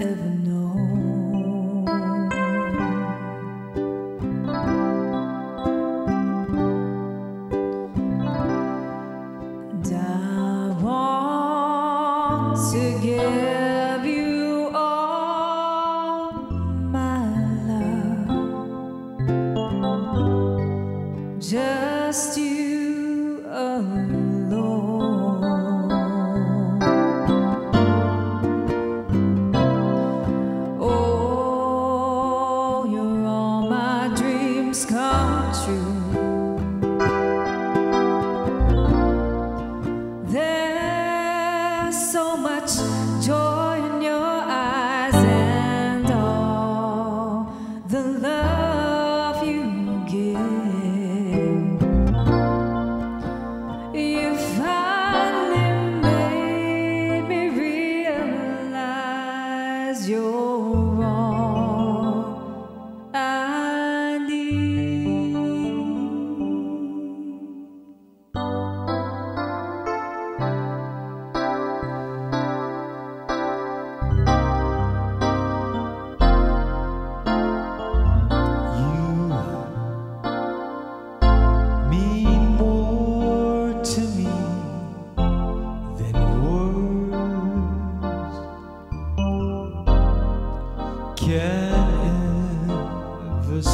ever known. And I want to give you all my love, just you alone.